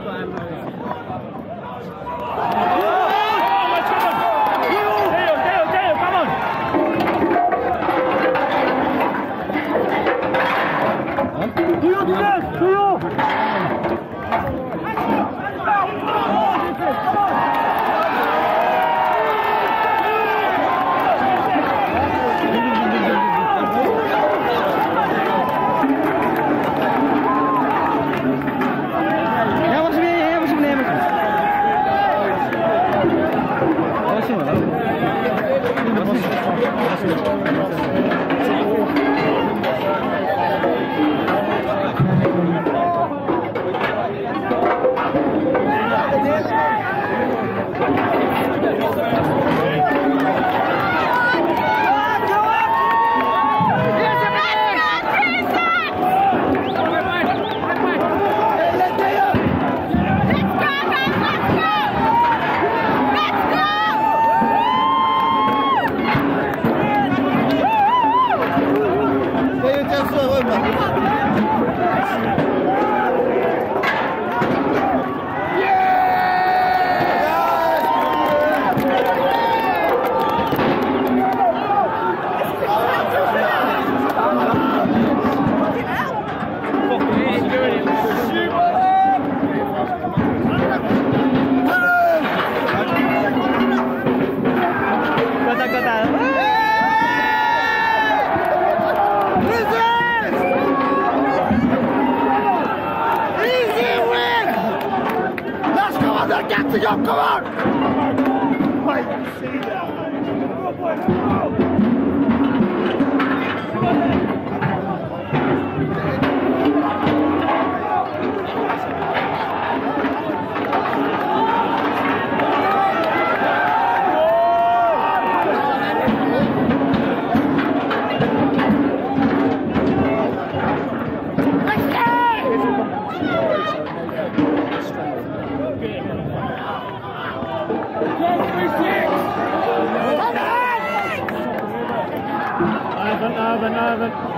好安排。そうなの？Come on, come on. get to go. Come on. Come Namen, Namen.